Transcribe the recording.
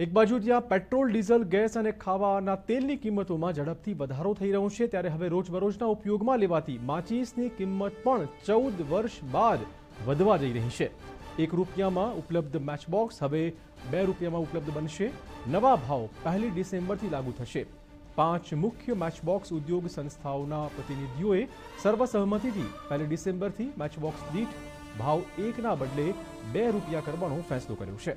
એક બાજુ જ્યાં પેટ્રોલ, ડીઝલ, ગેસ અને ખાવાના તેલની કિંમતોમાં ઝડપથી વધારો થઈ રહ્યો છે. ત્યારે હવે રોજબરોજના ઉપયોગમાં લેવાતી માચીસની કિંમત પણ ચૌદ વર્ષ બાદ વધવા જઈ રહી છે. એક રૂપિયામાં ઉપલબ્ધ મેચબોક્સ હવે બે રૂપિયામાં ઉપલબ્ધ બનશે. નવા ભાવ પહેલી ડિસેમ્બરથી લાગુ થશે. પાંચ મુખ્ય મેચબોક્સ ઉદ્યોગ સંસ્થાઓના પ્રતિનિધિઓએ સર્વસહમતિથી પહેલી ડિસેમ્બરથી મેચબોક્સ દીઠ ભાવ એકના બદલે બે રૂપિયા કરવાનો ફેસલો કર્યો છે.